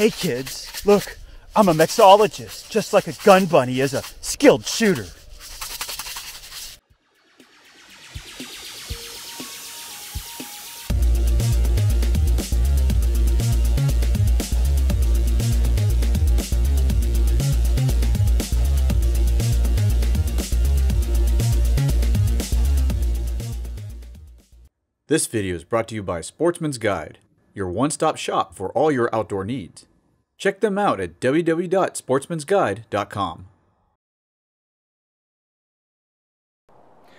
Hey kids, look, I'm a mixologist, just like a gun bunny is a skilled shooter. This video is brought to you by Sportsman's Guide, your one-stop shop for all your outdoor needs. Check them out at www.sportsmansguide.com.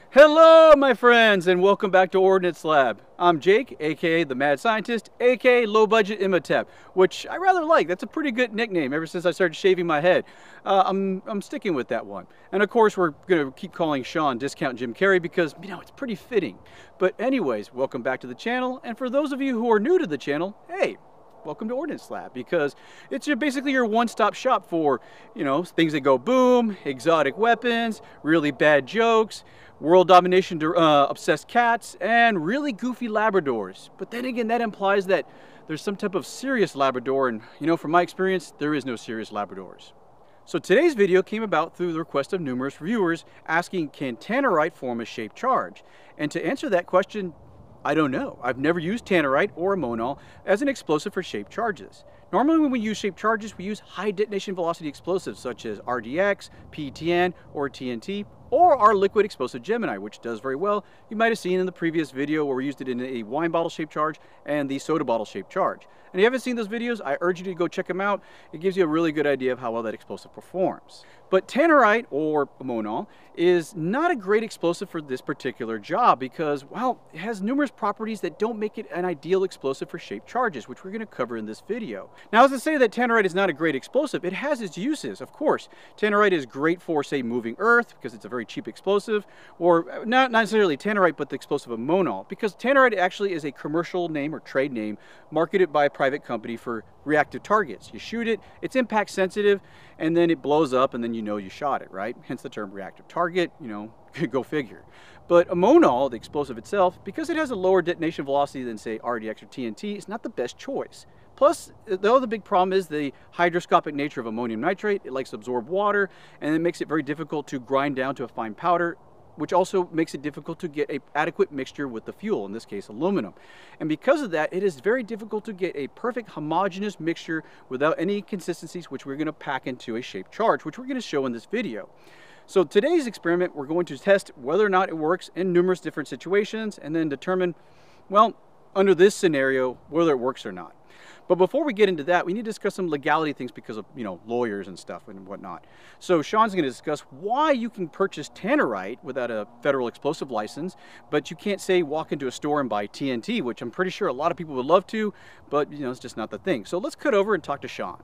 Hello, my friends, and welcome back to Ordnance Lab. I'm Jake, aka the Mad Scientist, aka Low Budget Imhotep, which I rather like. That's a pretty good nickname ever since I started shaving my head. Uh, I'm, I'm sticking with that one. And of course, we're going to keep calling Sean Discount Jim Carrey because, you know, it's pretty fitting. But, anyways, welcome back to the channel. And for those of you who are new to the channel, hey, welcome to Ordnance Lab because it's basically your one-stop shop for, you know, things that go boom, exotic weapons, really bad jokes, world domination uh, obsessed cats, and really goofy Labradors. But then again, that implies that there's some type of serious Labrador, and you know, from my experience, there is no serious Labradors. So today's video came about through the request of numerous viewers asking, can tannerite form a shaped charge? And to answer that question, I don't know. I've never used tannerite or ammonal as an explosive for shaped charges. Normally when we use shaped charges, we use high detonation velocity explosives such as RDX, PETN, or TNT, or our liquid explosive Gemini, which does very well. You might have seen in the previous video where we used it in a wine bottle shaped charge and the soda bottle shaped charge. And if you haven't seen those videos, I urge you to go check them out. It gives you a really good idea of how well that explosive performs. But tannerite, or ammonal, is not a great explosive for this particular job because, well, it has numerous properties that don't make it an ideal explosive for shaped charges, which we're going to cover in this video. Now, as I say that tannerite is not a great explosive, it has its uses, of course. Tannerite is great for, say, moving earth because it's a very cheap explosive, or uh, not necessarily tannerite, but the explosive ammonal, because tannerite actually is a commercial name or trade name marketed by a private company for reactive targets. You shoot it, it's impact sensitive, and then it blows up, and then you know you shot it, right? Hence the term reactive target, you know, go figure. But ammonal, the explosive itself, because it has a lower detonation velocity than, say, RDX or TNT, is not the best choice. Plus, the other big problem is the hygroscopic nature of ammonium nitrate. It likes to absorb water, and it makes it very difficult to grind down to a fine powder which also makes it difficult to get a adequate mixture with the fuel, in this case aluminum. And because of that, it is very difficult to get a perfect homogeneous mixture without any inconsistencies, which we're gonna pack into a shaped charge, which we're gonna show in this video. So today's experiment, we're going to test whether or not it works in numerous different situations and then determine, well, under this scenario, whether it works or not. But before we get into that, we need to discuss some legality things because of, you know, lawyers and stuff and whatnot. So Sean's going to discuss why you can purchase tannerite without a federal explosive license, but you can't say walk into a store and buy TNT, which I'm pretty sure a lot of people would love to, but, you know, it's just not the thing. So let's cut over and talk to Sean.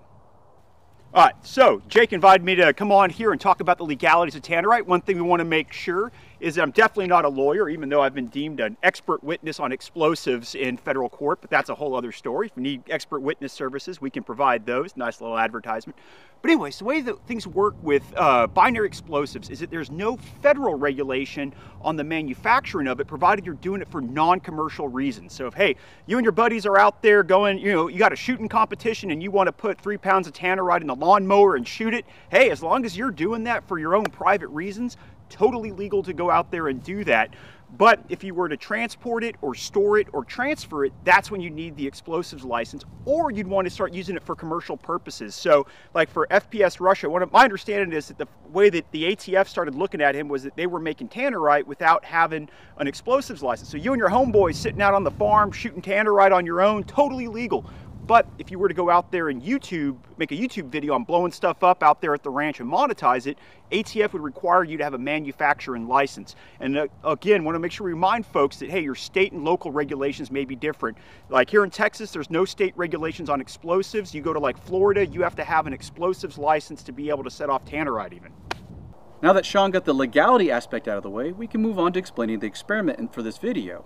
All right, so Jake invited me to come on here and talk about the legalities of tannerite. One thing we want to make sure is that I'm definitely not a lawyer, even though I've been deemed an expert witness on explosives in federal court, but that's a whole other story. If you need expert witness services, we can provide those. Nice little advertisement. But anyways, the way that things work with uh, binary explosives is that there's no federal regulation on the manufacturing of it, provided you're doing it for non-commercial reasons. So if, hey, you and your buddies are out there going, you know, you got a shooting competition and you want to put three pounds of tannerite in the lawnmower and shoot it, hey, as long as you're doing that for your own private reasons, totally legal to go out there and do that. But if you were to transport it or store it or transfer it, that's when you need the explosives license, or you'd want to start using it for commercial purposes. So, like for FPS Russia, one of my understanding is that the way that the ATF started looking at him was that they were making tannerite without having an explosives license. So you and your homeboys sitting out on the farm shooting tannerite on your own, totally legal. But if you were to go out there and YouTube, make a YouTube video on blowing stuff up out there at the ranch and monetize it, ATF would require you to have a manufacturing license. And uh, again, want to make sure we remind folks that, hey, your state and local regulations may be different. Like here in Texas, there's no state regulations on explosives. You go to like Florida, you have to have an explosives license to be able to set off tannerite even. Now that Sean got the legality aspect out of the way, we can move on to explaining the experiment for this video.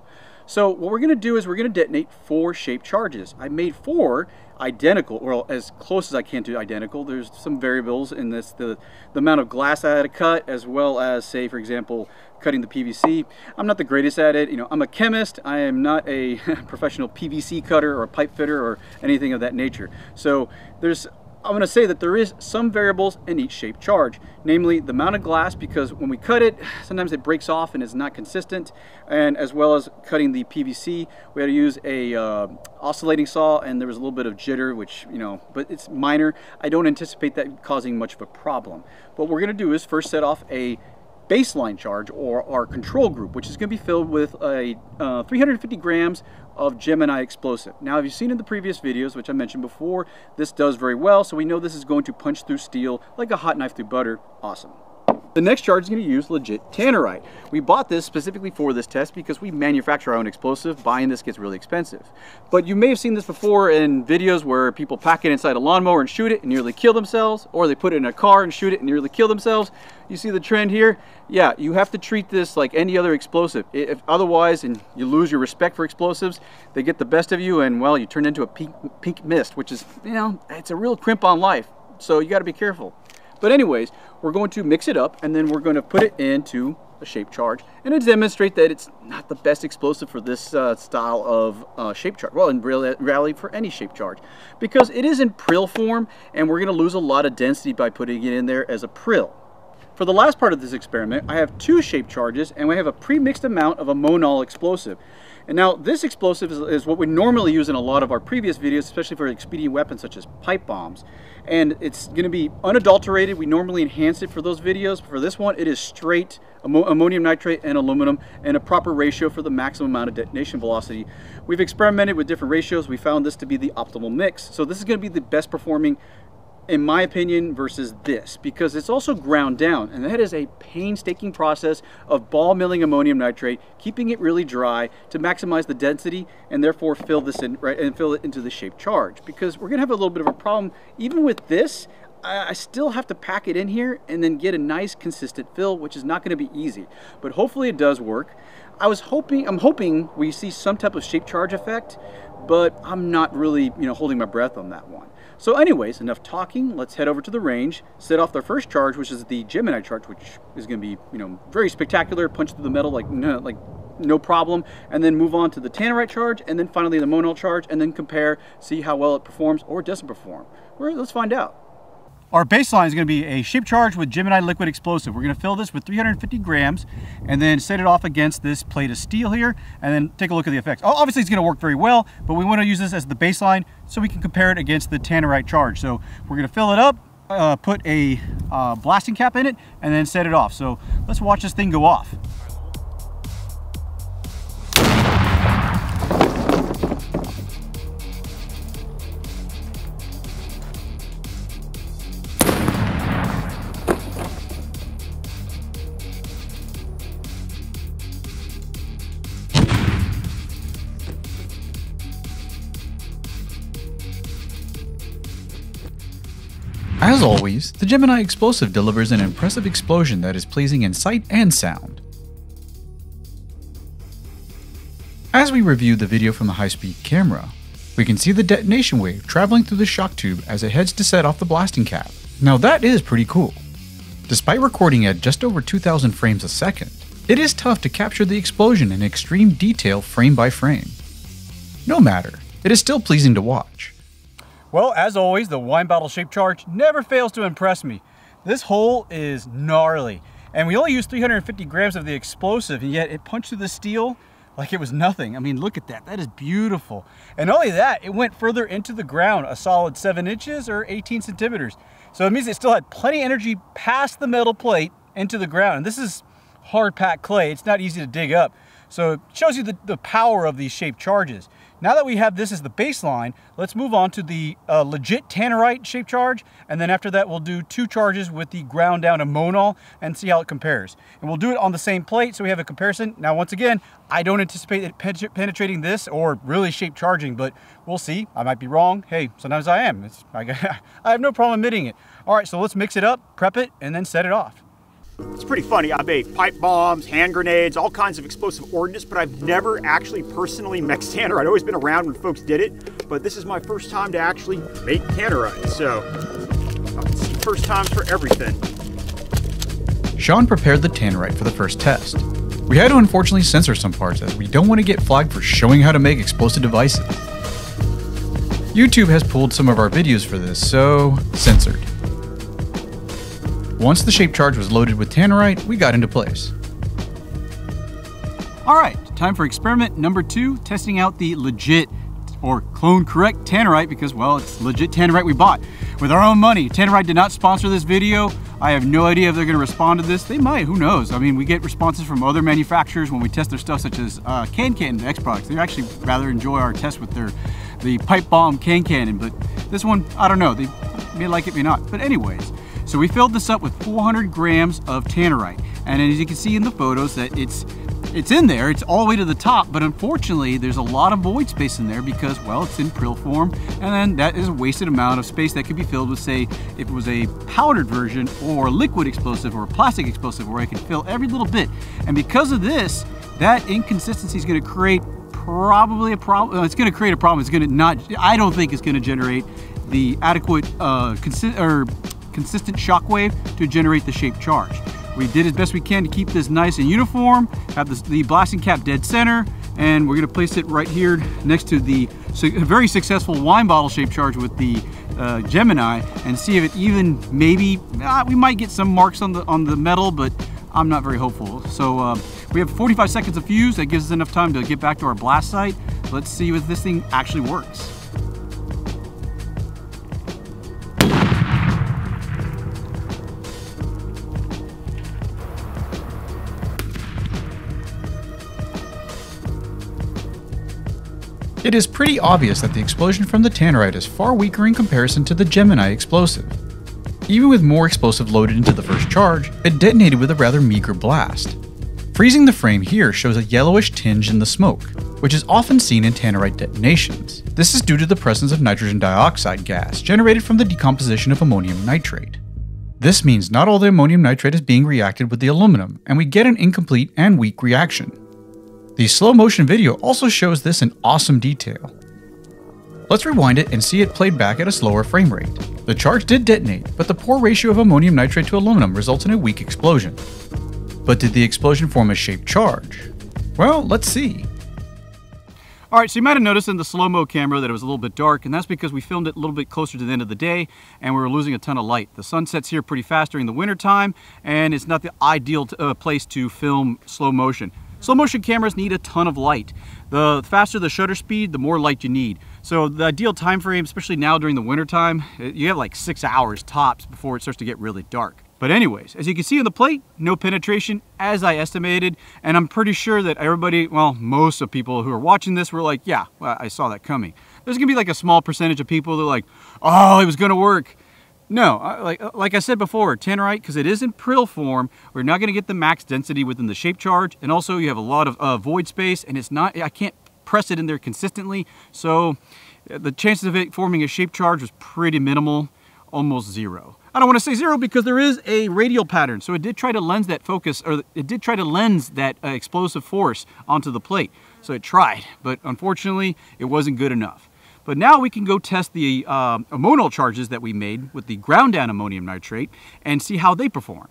So what we're going to do is we're going to detonate four shaped charges. I made four identical, or as close as I can to identical. There's some variables in this, the, the amount of glass I had to cut, as well as say, for example, cutting the PVC. I'm not the greatest at it. You know, I'm a chemist. I am not a professional PVC cutter or a pipe fitter or anything of that nature. So there's I'm going to say that there is some variables in each shape charge, namely the amount of glass because when we cut it, sometimes it breaks off and is not consistent, and as well as cutting the PVC, we had to use a uh, oscillating saw and there was a little bit of jitter, which, you know, but it's minor. I don't anticipate that causing much of a problem. What we're going to do is first set off a baseline charge or our control group, which is going to be filled with a uh, 350 grams of Gemini explosive. Now, if you've seen in the previous videos, which I mentioned before, this does very well, so we know this is going to punch through steel like a hot knife through butter. Awesome. The next charge is going to use legit tannerite. We bought this specifically for this test because we manufacture our own explosive. Buying this gets really expensive. But you may have seen this before in videos where people pack it inside a lawnmower and shoot it and nearly kill themselves, or they put it in a car and shoot it and nearly kill themselves. You see the trend here? Yeah, you have to treat this like any other explosive. If otherwise, and you lose your respect for explosives, they get the best of you and well, you turn into a pink, pink mist, which is, you know, it's a real crimp on life. So you got to be careful. But anyways, we're going to mix it up and then we're going to put it into a shape charge and to demonstrate that it's not the best explosive for this uh, style of uh, shape charge. Well, in reality for any shape charge because it is in prill form and we're going to lose a lot of density by putting it in there as a prill. For the last part of this experiment, I have two shape charges and we have a pre-mixed amount of ammonal explosive. And now this explosive is, is, what we normally use in a lot of our previous videos, especially for expedient weapons such as pipe bombs. And it's going to be unadulterated. We normally enhance it for those videos. But for this one, it is straight ammonium nitrate and aluminum and a proper ratio for the maximum amount of detonation velocity. We've experimented with different ratios. We found this to be the optimal mix. So this is going to be the best performing in my opinion, versus this, because it's also ground down, and that is a painstaking process of ball milling ammonium nitrate, keeping it really dry to maximize the density, and therefore fill this in, right, and fill it into the shape charge. Because we're gonna have a little bit of a problem, even with this, I still have to pack it in here and then get a nice consistent fill, which is not gonna be easy, but hopefully it does work. I was hoping, I'm hoping we see some type of shape charge effect, but I'm not really, you know, holding my breath on that one. So anyways, enough talking. Let's head over to the range, set off their first charge, which is the Gemini charge, which is going to be, you know, very spectacular, punch through the metal like no, like no problem, and then move on to the Tannerite charge, and then finally the ammonal charge, and then compare, see how well it performs or doesn't perform. Well, let's find out. Our baseline is going to be a shape charge with Gemini liquid explosive. We're going to fill this with 350 grams and then set it off against this plate of steel here and then take a look at the effects. Obviously it's going to work very well, but we want to use this as the baseline so we can compare it against the tannerite charge. So we're going to fill it up, uh, put a uh, blasting cap in it, and then set it off. So let's watch this thing go off. The Gemini explosive delivers an impressive explosion that is pleasing in sight and sound. As we review the video from the high-speed camera, we can see the detonation wave traveling through the shock tube as it heads to set off the blasting cap. Now that is pretty cool. Despite recording at just over 2000 frames a second, it is tough to capture the explosion in extreme detail frame by frame. No matter, it is still pleasing to watch. Well, as always, the wine bottle shaped charge never fails to impress me. This hole is gnarly, and we only used 350 grams of the explosive, and yet it punched through the steel like it was nothing. I mean, look at that. That is beautiful. And not only that, it went further into the ground, a solid 7 inches or 18 centimeters. So it means it still had plenty of energy past the metal plate into the ground. And this is hard packed clay. It's not easy to dig up. So it shows you the, the power of these shaped charges. Now that we have this as the baseline, let's move on to the uh, legit tannerite shape charge. And then after that, we'll do two charges with the ground down ammonal and see how it compares. And we'll do it on the same plate so we have a comparison. Now, once again, I don't anticipate it penetrating this or really shape charging, but we'll see. I might be wrong. Hey, sometimes I am. I, I have no problem admitting it. All right, so let's mix it up, prep it, and then set it off. It's pretty funny. I've made pipe bombs, hand grenades, all kinds of explosive ordnance, but I've never actually personally mixed tannerite. I've always been around when folks did it, but this is my first time to actually make tannerite, so first times for everything. Sean prepared the tannerite for the first test. We had to unfortunately censor some parts as we don't want to get flagged for showing how to make explosive devices. YouTube has pulled some of our videos for this, so censored. Once the shape charge was loaded with tannerite, we got into place. All right, time for experiment number two, testing out the legit or clone correct Tannerite because, well, it's legit Tannerite we bought with our own money. Tannerite did not sponsor this video. I have no idea if they're gonna respond to this. They might, who knows? I mean, we get responses from other manufacturers when we test their stuff, such as uh, Can the X products. They actually rather enjoy our test with their the pipe bomb Can Cannon, but this one, I don't know. They may like it, may not. But anyways, so we filled this up with 400 grams of Tannerite. And as you can see in the photos that it's it's in there, it's all the way to the top, but unfortunately there's a lot of void space in there because, well, it's in prill form, and then that is a wasted amount of space that could be filled with, say, if it was a powdered version or liquid explosive or a plastic explosive where I can fill every little bit. And because of this, that inconsistency is gonna create probably a problem, it's gonna create a problem, it's gonna not, I don't think it's gonna generate the adequate uh, or consistent shockwave to generate the shape charge. We did as best we can to keep this nice and uniform, have this, the blasting cap dead center, and we're gonna place it right here next to the very successful wine bottle shape charge with the uh, Gemini and see if it even maybe, uh, we might get some marks on the, on the metal, but I'm not very hopeful. So uh, we have 45 seconds of fuse. That gives us enough time to get back to our blast site. Let's see if this thing actually works. It is pretty obvious that the explosion from the Tannerite is far weaker in comparison to the Gemini explosive. Even with more explosive loaded into the first charge, it detonated with a rather meager blast. Freezing the frame here shows a yellowish tinge in the smoke, which is often seen in Tannerite detonations. This is due to the presence of nitrogen dioxide gas generated from the decomposition of ammonium nitrate. This means not all the ammonium nitrate is being reacted with the aluminum, and we get an incomplete and weak reaction. The slow motion video also shows this in awesome detail. Let's rewind it and see it played back at a slower frame rate. The charge did detonate, but the poor ratio of ammonium nitrate to aluminum results in a weak explosion. But did the explosion form a shaped charge? Well, let's see. All right, so you might have noticed in the slow-mo camera that it was a little bit dark, and that's because we filmed it a little bit closer to the end of the day, and we were losing a ton of light. The sun sets here pretty fast during the winter time, and it's not the ideal uh, place to film slow motion. Slow motion cameras need a ton of light. The faster the shutter speed, the more light you need. So the ideal time frame, especially now during the winter time, eh, you have like six hours tops before it starts to get really dark. But anyways, as you can see on the plate, no penetration as I estimated. And I'm pretty sure that everybody, well, most of people who are watching this were like, yeah, well, I saw that coming. There's gonna be like a small percentage of people that are like, oh, it was gonna work. No, like, uh, like I said before, tannerite, because it is in prill form, we're not going to get the max density within the shape charge. And also you have a lot of uh, void space and it's not, I can't press it in there consistently. So uh, the chances of it forming a shape charge was pretty minimal, almost zero. I don't want to say zero because there is a radial pattern. So it did try to lens that focus, or it did try to lens that uh, explosive force onto the plate. So it tried, but unfortunately it wasn't good enough. But now we can go test the uh, ammonal charges that we made with the ground down ammonium nitrate and see how they perform.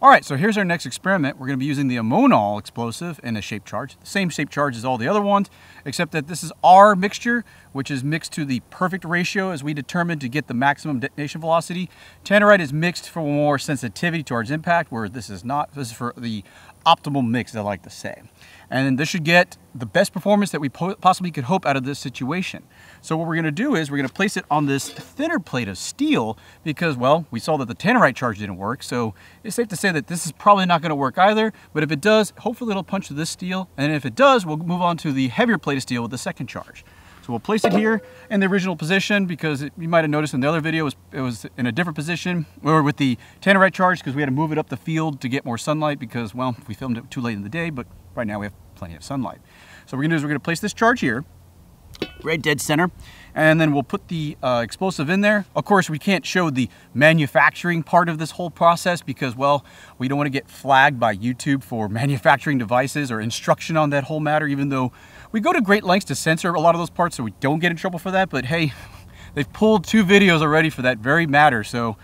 All right, so here's our next experiment. We're gonna be using the ammonal explosive in a shape charge. The same shape charge as all the other ones, except that this is our mixture, which is mixed to the perfect ratio as we determined to get the maximum detonation velocity. Tannerite is mixed for more sensitivity towards impact, where this is not. This is for the optimal mix, I like to say. And this should get the best performance that we possibly could hope out of this situation. So what we're gonna do is we're gonna place it on this thinner plate of steel because, well, we saw that the tannerite charge didn't work. So it's safe to say that this is probably not gonna work either. But if it does, hopefully it'll punch through this steel. And if it does, we'll move on to the heavier plate of steel with the second charge. So we'll place it here in the original position because it, you might have noticed in the other video it was, it was in a different position or with the tannerite charge because we had to move it up the field to get more sunlight because, well, we filmed it too late in the day, but right now we have plenty of sunlight. So what we're gonna do is we're gonna place this charge here. right dead center. And then we'll put the uh, explosive in there. Of course, we can't show the manufacturing part of this whole process because, well, we don't want to get flagged by YouTube for manufacturing devices or instruction on that whole matter, even though we go to great lengths to censor a lot of those parts so we don't get in trouble for that. But hey, they've pulled two videos already for that very matter, so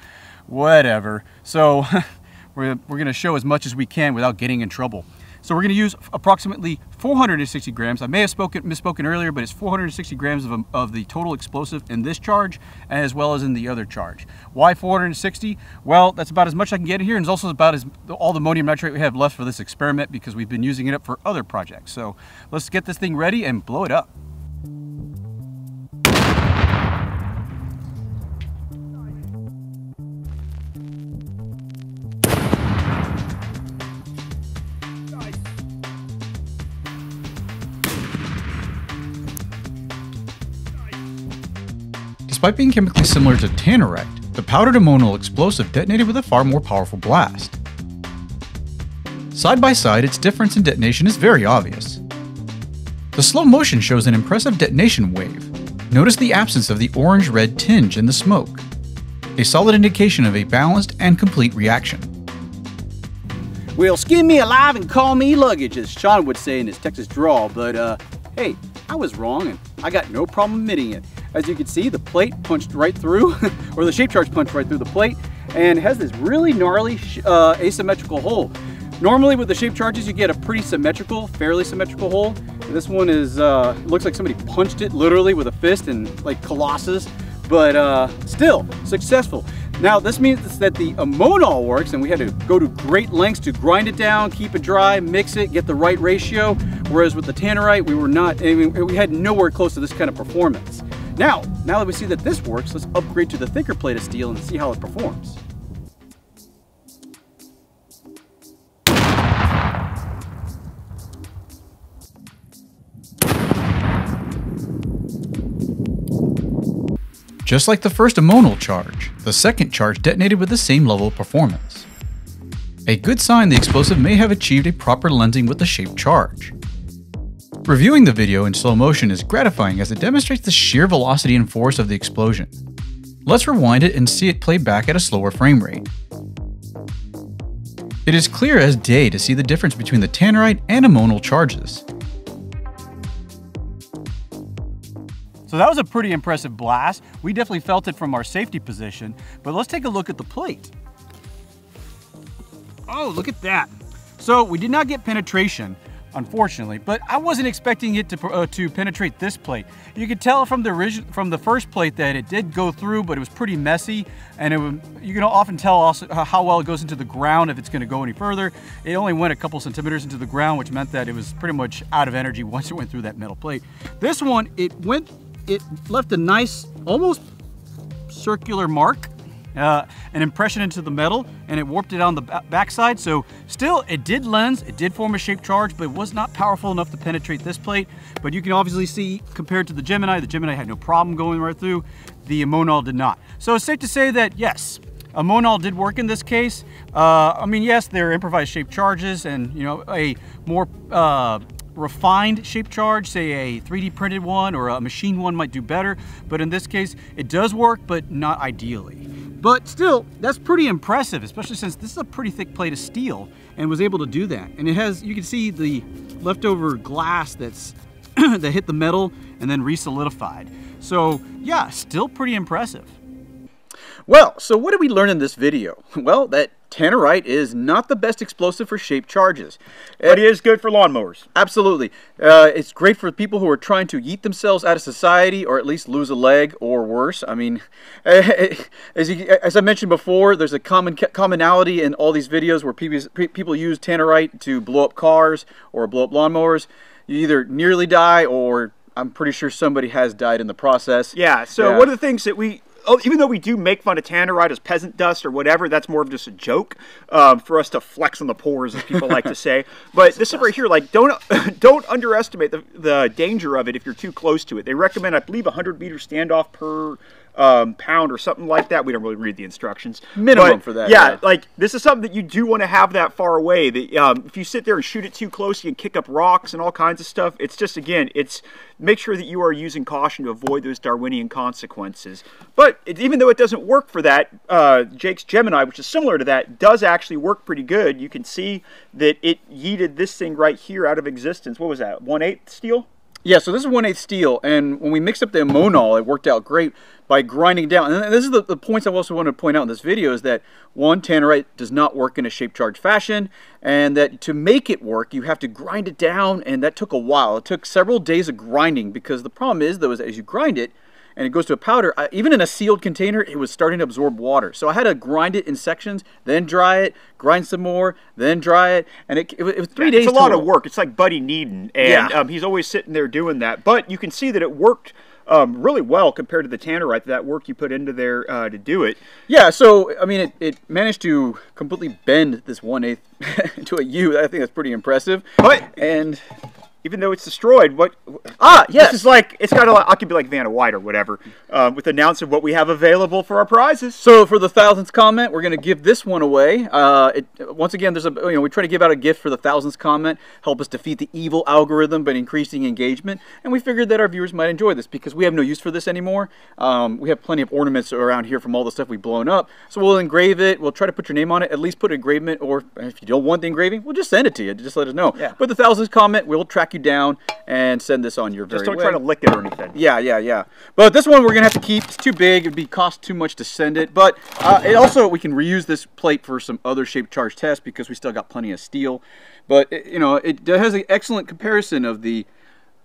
whatever. So we're, we're going to show as much as we can without getting in trouble. So we're going to use approximately 460 grams. I may have spoken, misspoken earlier, but it's 460 grams of, um, of the total explosive in this charge as well as in the other charge. Why 460? Well, that's about as much I can get in here and it's also about as all the ammonium nitrate we have left for this experiment because we've been using it up for other projects. So let's get this thing ready and blow it up. Despite being chemically similar to tannerite, the powdered ammonal explosive detonated with a far more powerful blast. Side by side, its difference in detonation is very obvious. The slow motion shows an impressive detonation wave. Notice the absence of the orange-red tinge in the smoke, a solid indication of a balanced and complete reaction. Well, skin me alive and call me luggage, as Sean would say in his Texas drawl, but uh, hey, I was wrong and I got no problem admitting it. As you can see, the plate punched right through, or the shape charge punched right through the plate, and has this really gnarly uh, asymmetrical hole. Normally with the shape charges, you get a pretty symmetrical, fairly symmetrical hole. This one is, uh, looks like somebody punched it literally with a fist and like Colossus, but uh, still successful. Now this means that the ammonal works and we had to go to great lengths to grind it down, keep it dry, mix it, get the right ratio. Whereas with the tannerite, we were not, we had nowhere close to this kind of performance. Now, now that we see that this works, let's upgrade to the thicker plate of steel and see how it performs. Just like the first ammonal charge, the second charge detonated with the same level of performance. A good sign the explosive may have achieved a proper lensing with the shaped charge. Reviewing the video in slow motion is gratifying as it demonstrates the sheer velocity and force of the explosion. Let's rewind it and see it play back at a slower frame rate. It is clear as day to see the difference between the tannerite and ammonal charges. So that was a pretty impressive blast. We definitely felt it from our safety position, but let's take a look at the plate. Oh, look at that. So we did not get penetration, unfortunately. But I wasn't expecting it to, uh, to penetrate this plate. You could tell from the original, from the first plate that it did go through, but it was pretty messy. And it, you can often tell also how well it goes into the ground if it's going to go any further. It only went a couple centimeters into the ground, which meant that it was pretty much out of energy once it went through that metal plate. This one, it went, it left a nice, almost circular mark uh, an impression into the metal and it warped it on the backside. So still, it did lens, it did form a shaped charge, but it was not powerful enough to penetrate this plate. But you can obviously see compared to the Gemini, the Gemini had no problem going right through. The Ammonal did not. So it's safe to say that yes, Ammonal did work in this case. Uh, I mean, yes, they're improvised shaped charges and you know a more uh, refined shape charge, say a 3D printed one or a machine one might do better, but in this case, it does work, but not ideally. But still, that's pretty impressive, especially since this is a pretty thick plate of steel and was able to do that. And it has, you can see the leftover glass that's that hit the metal and then resolidified. So yeah, still pretty impressive. Well, so what did we learn in this video? Well, that Tannerite is not the best explosive for shaped charges. But it is good for lawnmowers. Absolutely. Uh, it's great for people who are trying to yeet themselves out of society or at least lose a leg or worse. I mean, as, you, as I mentioned before, there's a common commonality in all these videos where people, use Tannerite to blow up cars or blow up lawnmowers. You either nearly die or I'm pretty sure somebody has died in the process. Yeah, so yeah. one of the things that we oh, even though we do make fun of tannerite as peasant dust or whatever, that's more of just a joke um, for us to flex on the pores, as people like to say. But this stuff right here, like, don't don't underestimate the, the danger of it if you're too close to it. They recommend, I believe, a 100 meter standoff per um, pound or something like that. We don't really read the instructions. Minimum But, for that, Yeah, yeah. like this is something that you do want to have that far away. That um, if you sit there and shoot it too close, you can kick up rocks and all kinds of stuff. It's just again, it's make sure that you are using caution to avoid those Darwinian consequences. But it, even though it doesn't work for that, uh, Jake's Gemini, which is similar to that, does actually work pretty good. You can see that it yeeted this thing right here out of existence. What was that? One eighth steel. Yeah, so this is 1 8 steel, and when we mixed up the ammonal, it worked out great by grinding down. And this is the, the points I also want to point out in this video is that one, tannerite does not work in a shape charge fashion, and that to make it work, you have to grind it down, and that took a while. It took several days of grinding because the problem is, though, is as you grind it, and it goes to a powder, I, even in a sealed container, it was starting to absorb water. So I had to grind it in sections, then dry it, grind some more, then dry it, and it, it, was- it was three days. It's a lot of work. It's like Buddy Needon, and Yeah. um, he's always sitting there doing that. But you can see that it worked um, really well compared to the tannerite. That work you put into there uh, to do it. Yeah, so I mean, it, it managed to completely bend this one eighth into a U. I think that's pretty impressive. But- and Even though it's destroyed, what? ah, yes, This is like it's got a. I could be like Vanna White or whatever, uh, with announcing what we have available for our prizes. So for the thousandth comment, we're going to give this one away. Uh, it, once again, there's a you know we try to give out a gift for the thousandth comment, help us defeat the evil algorithm by increasing engagement, and we figured that our viewers might enjoy this because we have no use for this anymore. Um, we have plenty of ornaments around here from all the stuff we've blown up, so we'll engrave it. We'll try to put your name on it. At least put an engravement, or if you don't want the engraving, we'll just send it to you. Just let us know. Yeah. But the thousandth comment, we'll track you down and send this on your very Just don't way. try to lick it or anything. Yeah, yeah, yeah. But this one we're gonna have to keep. It's too big. It'd be cost too much to send it. But uh, it also we can reuse this plate for some other shape charge tests because we still got plenty of steel. But it, you know, it has an excellent comparison of the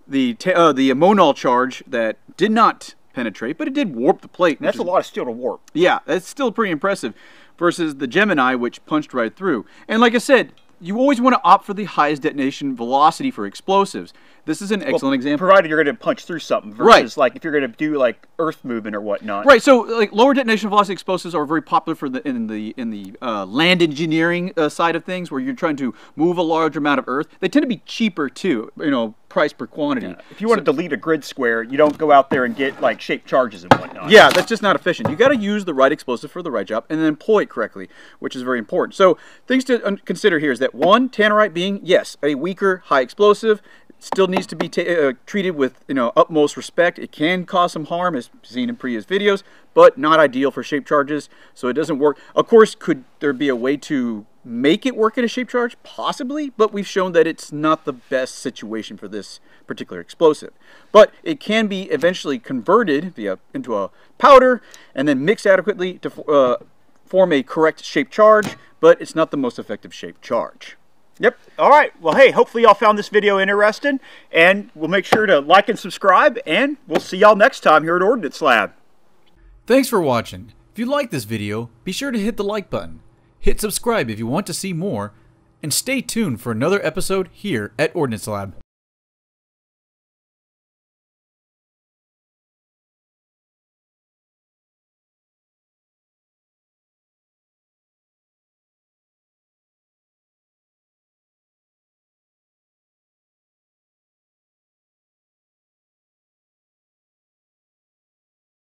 the uh, the ammonal charge that did not penetrate, but it did warp the plate. That's which a lot of steel to warp. yeah, that's still pretty impressive versus the Gemini, which punched right through. And like I said, you always want to opt for the highest detonation velocity for explosives. This is an excellent example. Provided you're going to punch through something Right. versus like if you're going to do like earth movement or whatnot. Right, so like lower detonation velocity explosives are very popular for the in the in the uh, land engineering uh, side of things, where you're trying to move a large amount of earth. They tend to be cheaper too, you know, price per quantity. If you want to delete a grid square, you don't go out there and get like shaped charges and whatnot. Yeah, that's just not efficient. You got to use the right explosive for the right job and then employ it correctly, which is very important. So things to consider here is that one, tannerite being yes, a weaker, high explosive, still needs to be ta- uh, treated with you know utmost respect. It can cause some harm, as seen in previous videos, but not ideal for shape charges. So it doesn't work. Of course, could there be a way to make it work in a shape charge? Possibly, but we've shown that it's not the best situation for this particular explosive. But it can be eventually converted via into a powder and then mixed adequately to uh, form a correct shape charge, but it's not the most effective shape charge. Yep. All right. Well, hey, hopefully y'all found this video interesting, and we'll make sure to like and subscribe, and we'll see y'all next time here at Ordnance Lab. Thanks for watching. If you like this video, be sure to hit the like button. Hit subscribe if you want to see more, and stay tuned for another episode here at Ordnance Lab.